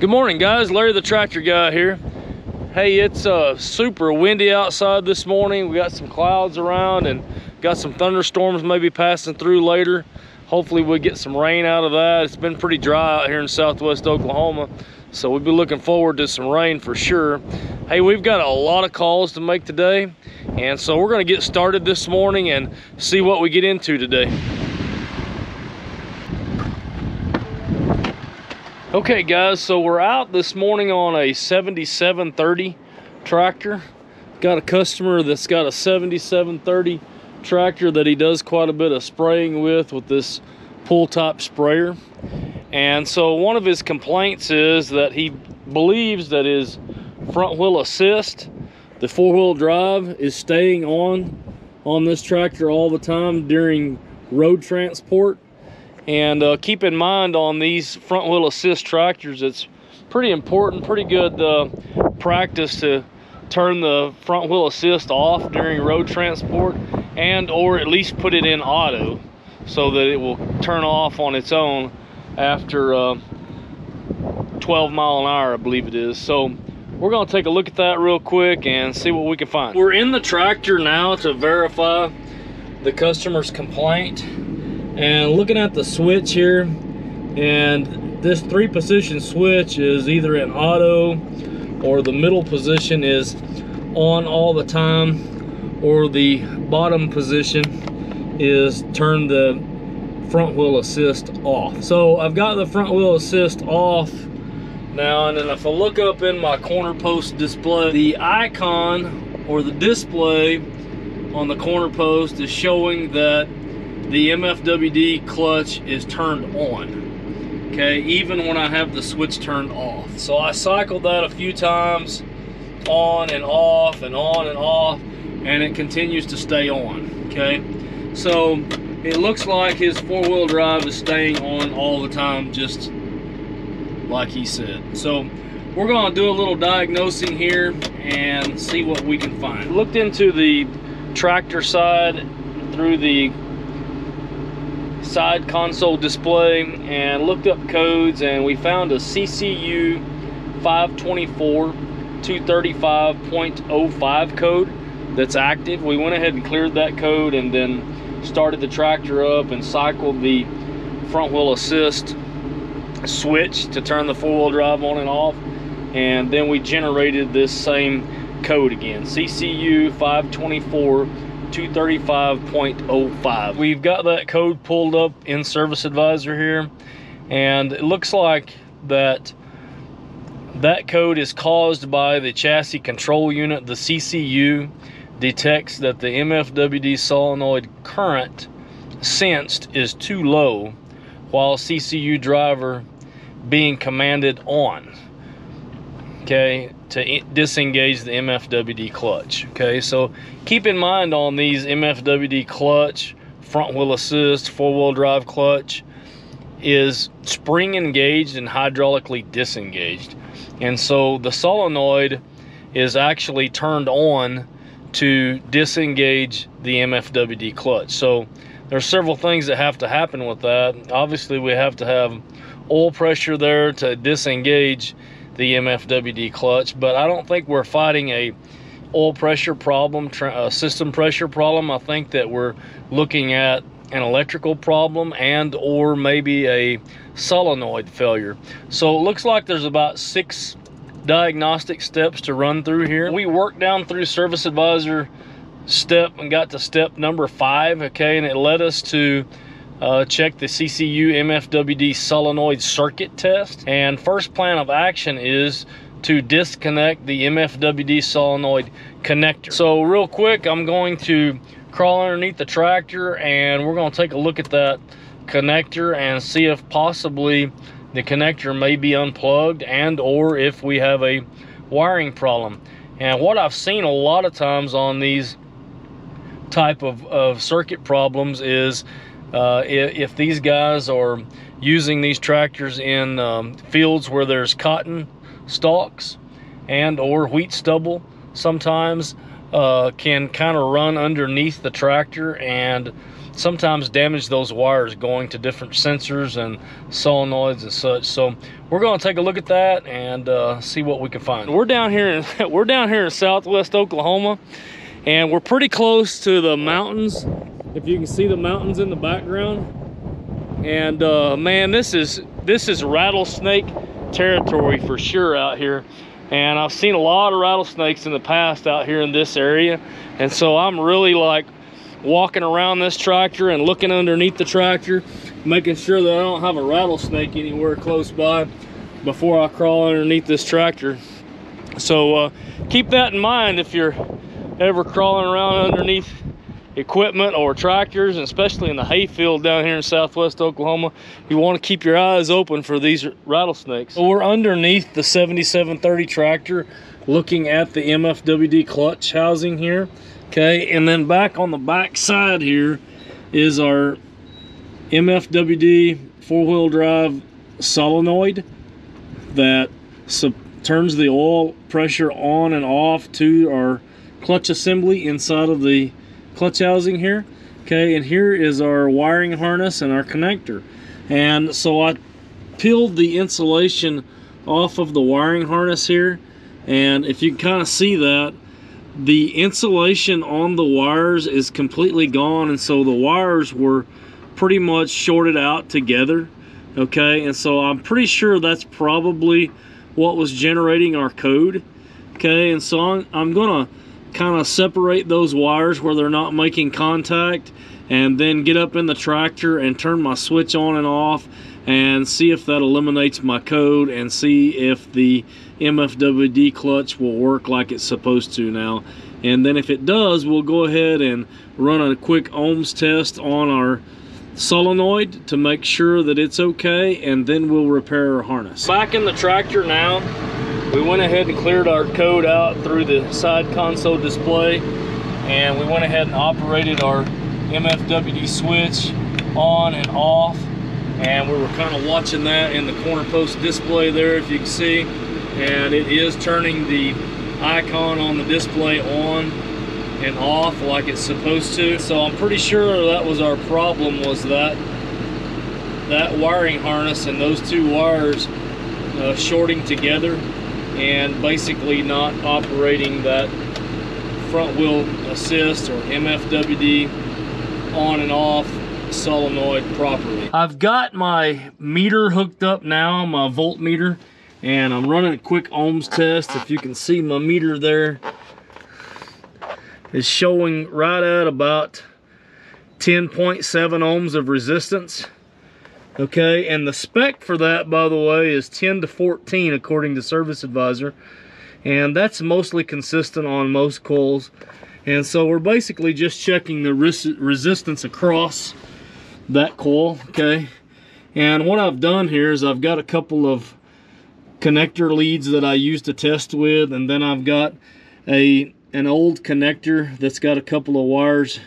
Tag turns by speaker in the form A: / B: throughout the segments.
A: Good morning guys, Larry the tractor guy here. Hey, it's uh, super windy outside this morning. We got some clouds around and got some thunderstorms maybe passing through later. Hopefully we'll get some rain out of that. It's been pretty dry out here in southwest Oklahoma. So we'll be looking forward to some rain for sure. Hey, we've got a lot of calls to make today. And so we're gonna get started this morning and see what we get into today. Okay guys, so we're out this morning on a 7730 tractor. Got a customer that's got a 7730 tractor that he does quite a bit of spraying with with this pull type sprayer. And so one of his complaints is that he believes that his front wheel assist, the four wheel drive is staying on on this tractor all the time during road transport and uh, keep in mind on these front wheel assist tractors, it's pretty important, pretty good uh, practice to turn the front wheel assist off during road transport and or at least put it in auto so that it will turn off on its own after uh, 12 mile an hour, I believe it is. So we're gonna take a look at that real quick and see what we can find. We're in the tractor now to verify the customer's complaint and looking at the switch here and this three position switch is either in auto or the middle position is on all the time or the bottom position is turn the front wheel assist off. So I've got the front wheel assist off now and then if I look up in my corner post display the icon or the display on the corner post is showing that the MFWD clutch is turned on. Okay, even when I have the switch turned off. So I cycled that a few times on and off and on and off and it continues to stay on. Okay, so it looks like his four-wheel drive is staying on all the time just like he said. So we're gonna do a little diagnosing here and see what we can find. Looked into the tractor side through the side console display and looked up codes and we found a CCU 524 235.05 code that's active. We went ahead and cleared that code and then started the tractor up and cycled the front wheel assist switch to turn the four-wheel drive on and off and then we generated this same code again CCU 524 235.05. We've got that code pulled up in Service Advisor here, and it looks like that that code is caused by the chassis control unit. The CCU detects that the MFWD solenoid current sensed is too low, while CCU driver being commanded on. Okay, to disengage the MFWD clutch. Okay, so keep in mind on these MFWD clutch, front wheel assist, four wheel drive clutch is spring engaged and hydraulically disengaged. And so the solenoid is actually turned on to disengage the MFWD clutch. So there's several things that have to happen with that. Obviously we have to have oil pressure there to disengage the MFWD clutch, but I don't think we're fighting a oil pressure problem, a uh, system pressure problem. I think that we're looking at an electrical problem and or maybe a solenoid failure. So it looks like there's about six diagnostic steps to run through here. We worked down through Service Advisor step and got to step number five, okay, and it led us to uh, check the CCU MFWD solenoid circuit test. And first plan of action is to disconnect the MFWD solenoid connector. So real quick, I'm going to crawl underneath the tractor and we're gonna take a look at that connector and see if possibly the connector may be unplugged and or if we have a wiring problem. And what I've seen a lot of times on these type of, of circuit problems is uh, if, these guys are using these tractors in um, fields where there's cotton stalks and or wheat stubble sometimes uh, can kind of run underneath the tractor and sometimes damage those wires going to different sensors and solenoids and such. So we're going to take a look at that and uh, see what we can find. We're down here in, we're down here in Southwest Oklahoma and we're pretty close to the mountains. If you can see the mountains in the background. And uh, man, this is this is rattlesnake territory for sure out here. And I've seen a lot of rattlesnakes in the past out here in this area. And so I'm really like walking around this tractor and looking underneath the tractor, making sure that I don't have a rattlesnake anywhere close by before I crawl underneath this tractor. So uh, keep that in mind if you're ever crawling around underneath equipment or tractors, and especially in the hayfield down here in southwest Oklahoma, you want to keep your eyes open for these rattlesnakes. So we're underneath the 7730 tractor looking at the MFWD clutch housing here. Okay, and then back on the back side here is our MFWD four-wheel drive solenoid that turns the oil pressure on and off to our clutch assembly inside of the clutch housing here. Okay, and here is our wiring harness and our connector. And so I peeled the insulation off of the wiring harness here. And if you can kind of see that, the insulation on the wires is completely gone. And so the wires were pretty much shorted out together. Okay, and so I'm pretty sure that's probably what was generating our code. Okay, and so I'm, I'm gonna kind of separate those wires where they're not making contact and then get up in the tractor and turn my switch on and off and see if that eliminates my code and see if the MFWD clutch will work like it's supposed to now. And then if it does, we'll go ahead and run a quick ohms test on our solenoid to make sure that it's okay and then we'll repair our harness. Back in the tractor now, we went ahead and cleared our code out through the side console display and we went ahead and operated our MFWD switch on and off and we were kind of watching that in the corner post display there if you can see. And it is turning the icon on the display on and off like it's supposed to. So I'm pretty sure that was our problem was that that wiring harness and those two wires uh, shorting together and basically not operating that front wheel assist or MFWD on and off solenoid properly. I've got my meter hooked up now, my voltmeter, and I'm running a quick ohms test. If you can see my meter there is showing right at about 10.7 ohms of resistance. Okay, and the spec for that, by the way, is 10 to 14 according to Service Advisor. And that's mostly consistent on most coils. And so we're basically just checking the res resistance across that coil, okay? And what I've done here is I've got a couple of connector leads that I use to test with, and then I've got a an old connector that's got a couple of wires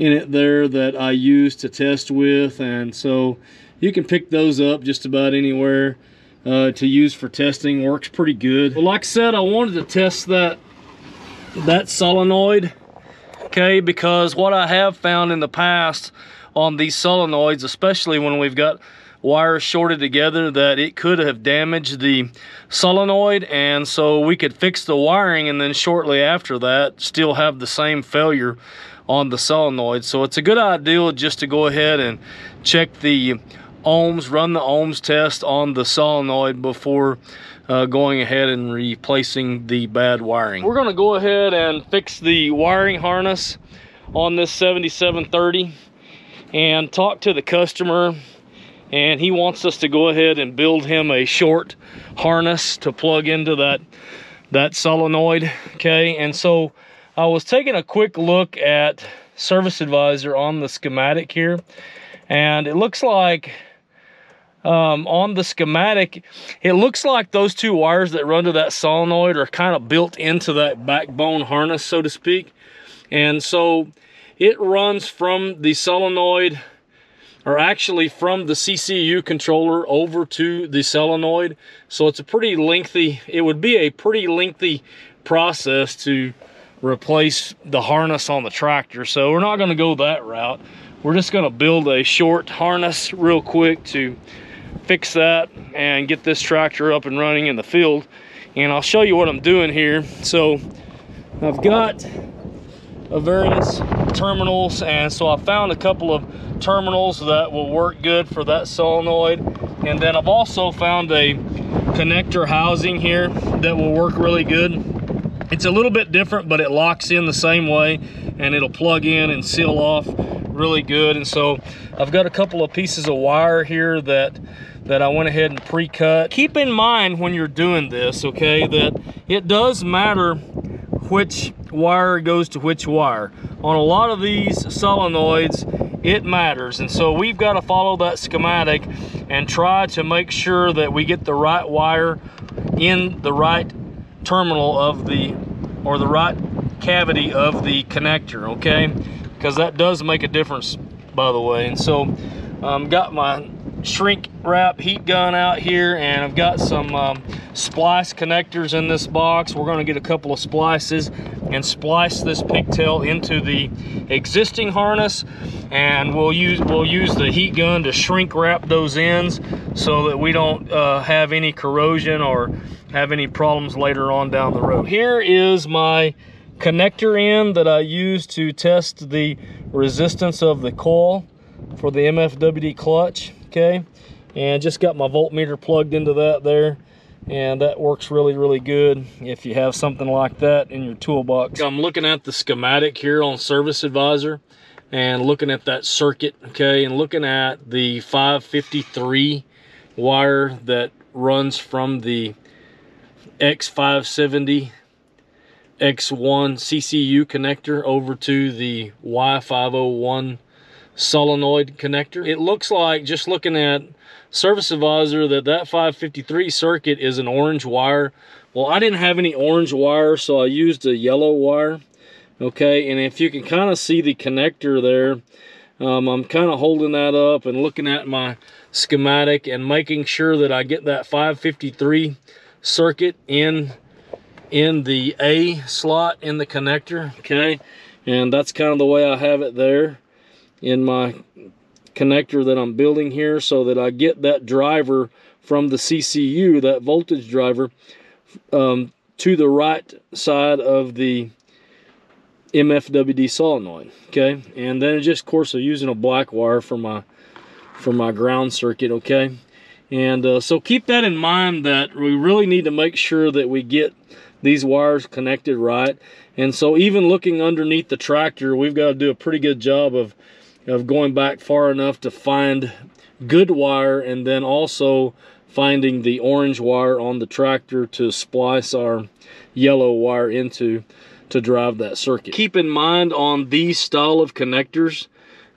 A: in it there that I use to test with and so you can pick those up just about anywhere uh, to use for testing. Works pretty good. Well, like I said I wanted to test that that solenoid okay because what I have found in the past on these solenoids especially when we've got wires shorted together that it could have damaged the solenoid and so we could fix the wiring and then shortly after that still have the same failure on the solenoid. So it's a good idea just to go ahead and check the ohms, run the ohms test on the solenoid before uh, going ahead and replacing the bad wiring. We're gonna go ahead and fix the wiring harness on this 7730 and talk to the customer and he wants us to go ahead and build him a short harness to plug into that that solenoid okay and so I was taking a quick look at Service Advisor on the schematic here, and it looks like um, on the schematic, it looks like those two wires that run to that solenoid are kind of built into that backbone harness, so to speak. And so it runs from the solenoid, or actually from the CCU controller over to the solenoid. So it's a pretty lengthy, it would be a pretty lengthy process to replace the harness on the tractor. So we're not gonna go that route. We're just gonna build a short harness real quick to fix that and get this tractor up and running in the field. And I'll show you what I'm doing here. So I've got a various terminals and so I found a couple of terminals that will work good for that solenoid and then I've also found a connector housing here that will work really good it's a little bit different but it locks in the same way and it'll plug in and seal off really good and so I've got a couple of pieces of wire here that that I went ahead and pre-cut keep in mind when you're doing this okay that it does matter which wire goes to which wire. On a lot of these solenoids, it matters. And so we've got to follow that schematic and try to make sure that we get the right wire in the right terminal of the, or the right cavity of the connector, okay? Because that does make a difference, by the way. And so um, got my shrink wrap heat gun out here and I've got some um, splice connectors in this box. We're gonna get a couple of splices and splice this pigtail into the existing harness and we'll use we'll use the heat gun to shrink wrap those ends so that we don't uh, have any corrosion or have any problems later on down the road. Here is my connector end that I use to test the resistance of the coil for the MFWD clutch okay and just got my voltmeter plugged into that there and that works really really good if you have something like that in your toolbox. I'm looking at the schematic here on service advisor and looking at that circuit okay and looking at the 553 wire that runs from the x570 x1 ccu connector over to the y501 solenoid connector. It looks like, just looking at Service Advisor, that that 553 circuit is an orange wire. Well, I didn't have any orange wire, so I used a yellow wire. Okay, and if you can kind of see the connector there, um, I'm kind of holding that up and looking at my schematic and making sure that I get that 553 circuit in in the A slot in the connector, okay? And that's kind of the way I have it there in my connector that I'm building here so that I get that driver from the CCU, that voltage driver, um, to the right side of the MFWD solenoid, okay? And then just, of course, I'm using a black wire for my, for my ground circuit, okay? And uh, so keep that in mind that we really need to make sure that we get these wires connected right. And so even looking underneath the tractor, we've got to do a pretty good job of of going back far enough to find good wire and then also finding the orange wire on the tractor to splice our yellow wire into to drive that circuit. Keep in mind on these style of connectors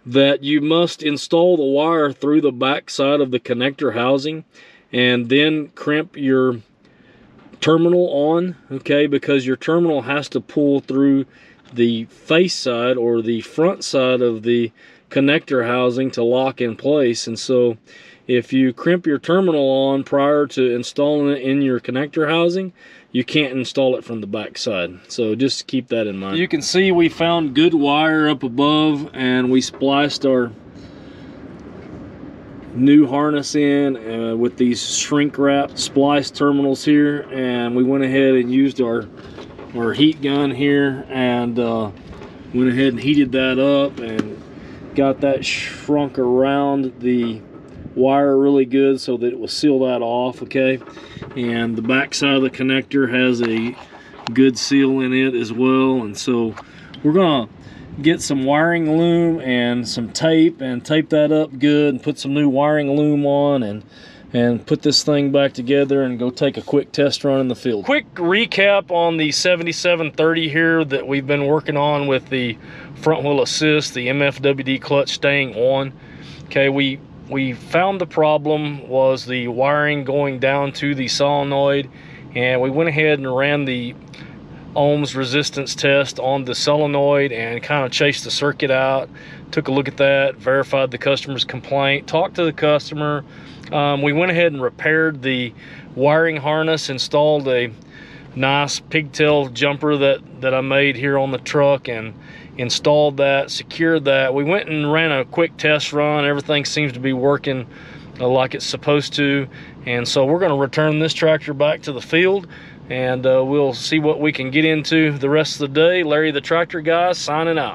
A: that you must install the wire through the back side of the connector housing and then crimp your terminal on, okay, because your terminal has to pull through the face side or the front side of the connector housing to lock in place. And so if you crimp your terminal on prior to installing it in your connector housing, you can't install it from the back side. So just keep that in mind. You can see we found good wire up above and we spliced our new harness in uh, with these shrink wrap splice terminals here and we went ahead and used our our heat gun here and uh, went ahead and heated that up and got that shrunk around the wire really good so that it will seal that off okay? And the back side of the connector has a good seal in it as well. And so we're gonna get some wiring loom and some tape and tape that up good and put some new wiring loom on and and put this thing back together and go take a quick test run in the field. Quick recap on the 7730 here that we've been working on with the front wheel assist, the MFWD clutch staying on. Okay, we we found the problem was the wiring going down to the solenoid and we went ahead and ran the ohms resistance test on the solenoid and kind of chased the circuit out took a look at that verified the customer's complaint talked to the customer. Um, we went ahead and repaired the wiring harness installed a nice pigtail jumper that that I made here on the truck and installed that secured that. We went and ran a quick test run. Everything seems to be working uh, like it's supposed to. And so we're going to return this tractor back to the field and uh, we'll see what we can get into the rest of the day. Larry the tractor guy signing out